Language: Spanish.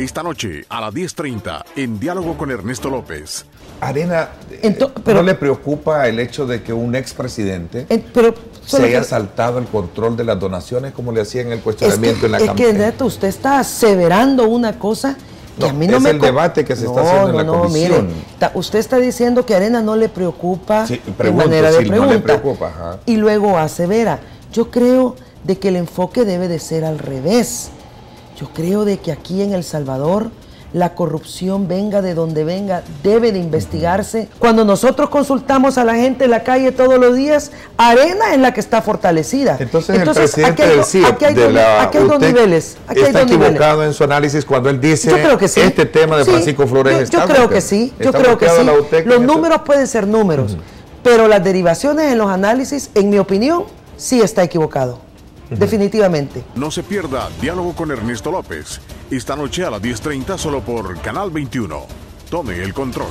Esta noche a las 10.30 en Diálogo con Ernesto López. Arena, eh, ¿no le preocupa el hecho de que un expresidente se haya saltado el control de las donaciones como le hacían el cuestionamiento en la campaña? Es que, Neto, usted está aseverando una cosa que a mí no es me... el debate que se está haciendo en la comisión. Mire, usted está diciendo que Arena no le preocupa sí, manera de pregunta. No le preocupa, Y luego asevera. Yo creo de que el enfoque debe de ser al revés. Yo creo de que aquí en El Salvador la corrupción venga de donde venga, debe de investigarse. Cuando nosotros consultamos a la gente en la calle todos los días, Arena es la que está fortalecida. Entonces, el presidente del CIE, aquí hay, dos niveles. está equivocado en su análisis cuando él dice que este tema de Francisco Flores yo, yo creo que sí, yo creo que sí. Los números pueden ser números, pero las derivaciones en los análisis, en mi opinión, sí está equivocado definitivamente. No se pierda Diálogo con Ernesto López, esta noche a las 10.30 solo por Canal 21. Tome el control.